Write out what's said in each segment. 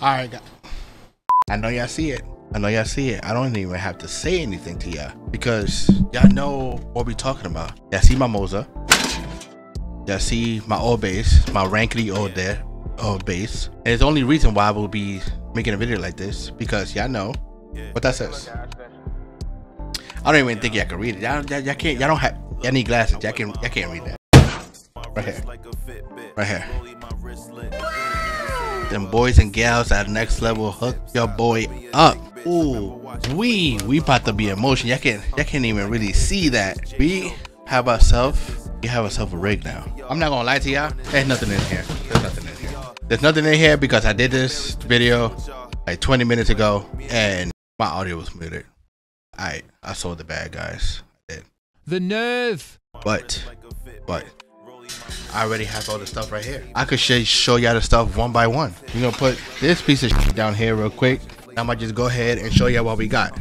All right, guys. I know y'all see it. I know y'all see it. I don't even have to say anything to y'all because y'all know what we talking about. Y'all see my Moza. Y'all see my old base, my rankly old there, old base. And it's the only reason why I will be making a video like this because y'all know what that says. I don't even think y'all can read it. Y'all, y'all, y'all can't. Y'all don't have. Y'all need glasses. Y'all can. Y'all can't read that. Right here. Right here. Them boys and gals at next level hook your boy up. Ooh, we we about to be in motion. Y'all can't y'all can't even really see that. We have ourselves we have ourselves a rig now. I'm not gonna lie to y'all. There's nothing in here. There's nothing in here. There's nothing in here because I did this video like 20 minutes ago and my audio was muted. Alright, I sold the bad guys. I did. The nerve. But but I already have all the stuff right here. I could sh show y'all the stuff one by one. We're gonna put this piece of shit down here real quick. I might just go ahead and show y'all what we got.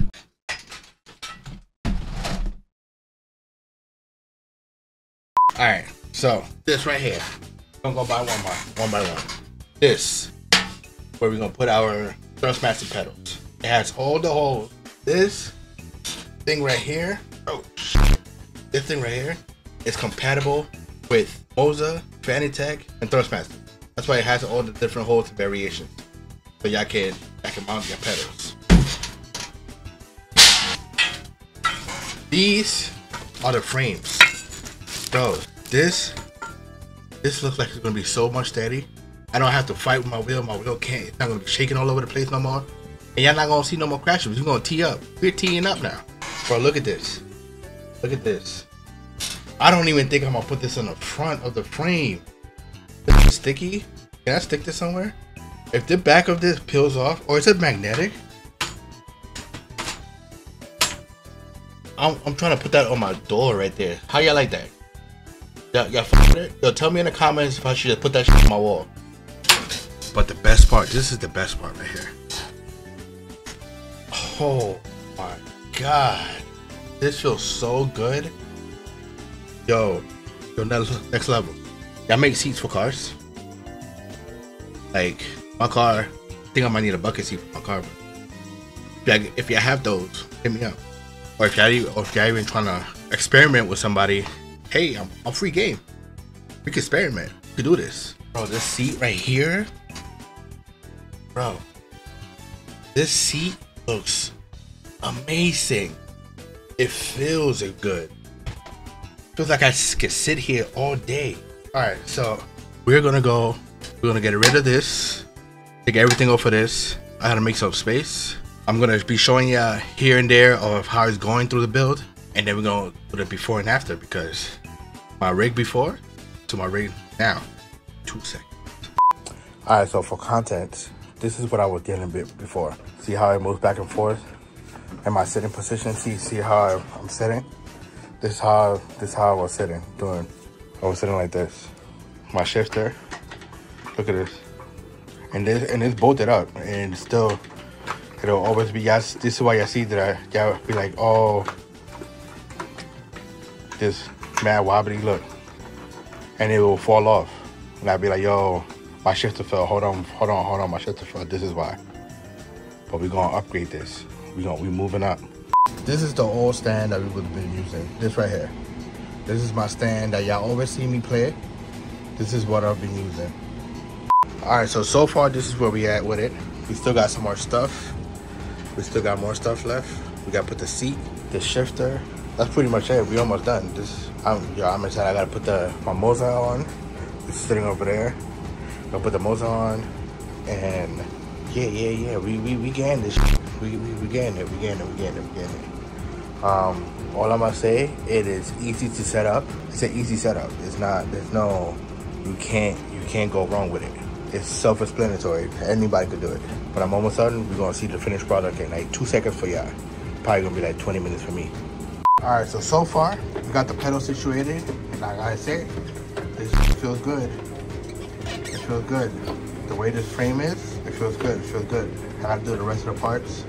Alright, so this right here. I'm gonna go by one by one by one. This where we're gonna put our Thrustmaster pedals. It has all the holes. This thing right here, oh. This thing right here is compatible with Moza, Fanatec, and Thrustmaster. That's why it has all the different holds and variations. So y'all can, y'all can mount your pedals. These are the frames. Bro, this this looks like it's gonna be so much steady. I don't have to fight with my wheel. My wheel can't. It's not gonna be shaking all over the place no more. And y'all not gonna see no more crashes. We're gonna tee up. We're teeing up now. Bro, look at this. Look at this. I don't even think I'm gonna put this on the front of the frame. This is sticky. Can I stick this somewhere? If the back of this peels off, or is it magnetic? I'm, I'm trying to put that on my door right there. How y'all like that? Y'all, y'all fuck with it? Yo, tell me in the comments if I should put that shit on my wall. But the best part, this is the best part right here. Oh my god. This feels so good. Yo, yo, next, level. Y'all make seats for cars? Like, my car, I think I might need a bucket seat for my car. But if y'all, have those, hit me up. Or if y'all, or if y'all even trying to experiment with somebody, hey, I'm, I'm free game. We can experiment. We can do this. Bro, this seat right here, bro, this seat looks amazing. It feels good. Feels like I could sit here all day. All right, so we're gonna go. We're gonna get rid of this. Take everything off of this. I had to make some space. I'm gonna be showing you here and there of how it's going through the build, and then we're gonna put it before and after because my rig before to my rig now. Two seconds. All right, so for content, this is what I was dealing with before. See how it moves back and forth and my sitting position. See, see how I'm sitting. This is how this is how I was sitting, doing. I was sitting like this. My shifter. Look at this. And this and it's bolted up, and still, it'll always be. Yes, this is why I see that I y'all be like, oh, this mad wobbly look, and it will fall off, and I'd be like, yo, my shifter fell. Hold on, hold on, hold on, my shifter fell. This is why. But we're gonna upgrade this. We're gonna we moving up. This is the old stand that we would have been using. This right here. This is my stand that y'all always see me play. This is what I've been using. All right, so so far this is where we at with it. We still got some more stuff. We still got more stuff left. We got to put the seat, the shifter. That's pretty much it. We almost done. This, I'm, yo, I'm excited. I gotta put the my Moza on. It's sitting over there. Gonna put the Moza on, and yeah, yeah, yeah. We we we getting this. We we we getting it. We getting it. We getting it. We getting it. Um, all I'm gonna say, it is easy to set up. It's an easy setup. It's not. There's no. You can't. You can't go wrong with it. It's self-explanatory. Anybody could do it. But I'm almost done. We're gonna see the finished product in like two seconds for y'all. Probably gonna be like 20 minutes for me. All right. So so far, we got the pedal situated, and like I said, this feels good. It feels good. The way this frame is, it feels good. It feels good. I gotta do the rest of the parts.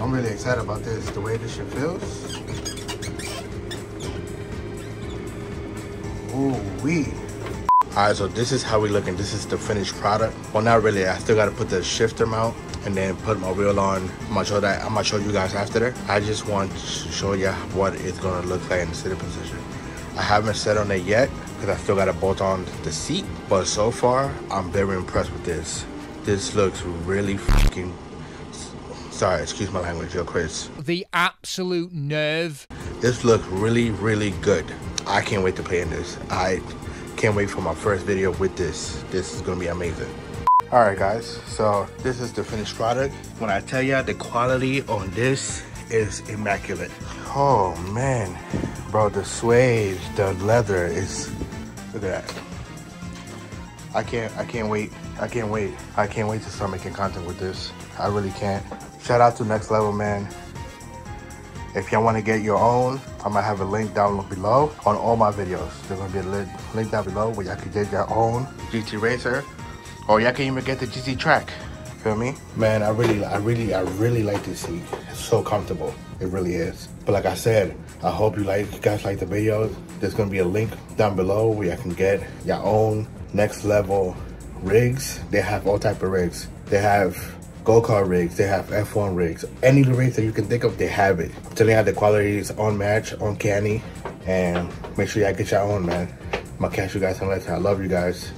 I'm really excited about this. The way this shit feels. Ooh wee. All right, so this is how we looking. This is the finished product. Well, not really. I still got to put the shifter mount and then put my wheel on. I'm gonna show that. I'm gonna show you guys after that. I just want to show you what it's gonna look like in the sitting position. I haven't set on it yet because I still got to bolt on the seat. But so far, I'm very impressed with this. This looks really fucking. Sorry, excuse my language, yo, Chris. The absolute nerve. This looks really, really good. I can't wait to play in this. I can't wait for my first video with this. This is gonna be amazing. All right, guys, so this is the finished product. When I tell you the quality on this is immaculate. Oh man, bro, the suede, the leather is, look at that. I can't, I can't wait. I can't wait. I can't wait to start making content with this. I really can't. Shout out to Next Level, man. If y'all want to get your own, I'm gonna have a link down below on all my videos. There's gonna be a link down below where y'all can get your own GT Racer, or y'all can even get the GT Track. Feel me? Man, I really, I really, I really like this seat. It's so comfortable. It really is. But like I said, I hope you like, you guys like the videos. There's gonna be a link down below where y'all can get your own next level rigs. They have all type of rigs. They have go-kart rigs, they have F1 rigs. Any rigs that you can think of, they have it. I'm telling you, the quality is unmatched, uncanny, and make sure y'all get your own, man. I'm gonna catch you guys on later. I love you guys.